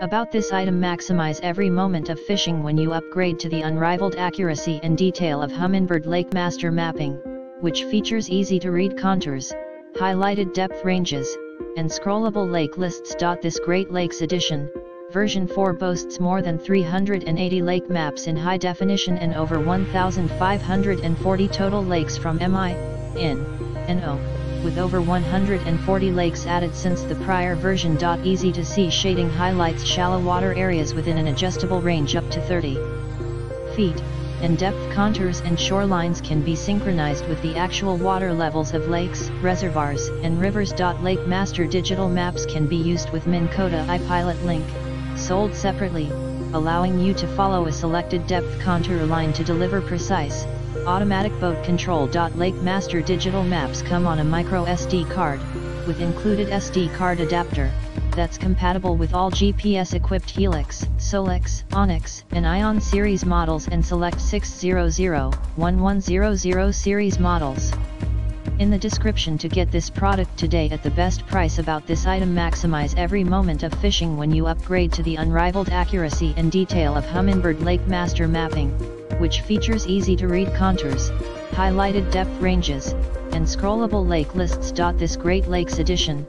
About this item maximize every moment of fishing when you upgrade to the unrivaled accuracy and detail of Humminbird Lake Master Mapping, which features easy to read contours, highlighted depth ranges, and scrollable lake lists. This Great Lakes Edition, version 4 boasts more than 380 lake maps in high definition and over 1,540 total lakes from MI, IN, and O, with over 140 lakes added since the prior version. Easy to see shading highlights shallow water areas within an adjustable range up to 30 feet, and depth contours and shorelines can be synchronized with the actual water levels of lakes, reservoirs, and rivers. Lake Master digital maps can be used with Minn Kota iPilot Link, sold separately, allowing you to follow a selected depth contour line to deliver precise, automatic boat control. Lake Master digital maps come on a micro SD card, with included SD card adapter, that's compatible with all GPS-equipped Helix, Solix, ONIX, and Ion series models and select 600-1100 series models. In the description to get this product today at the best price about this item maximize every moment of fishing when you upgrade to the unrivaled accuracy and detail of Humminbird Lake Master Mapping, which features easy to read contours, highlighted depth ranges, and scrollable lake lists. This Great Lakes Edition,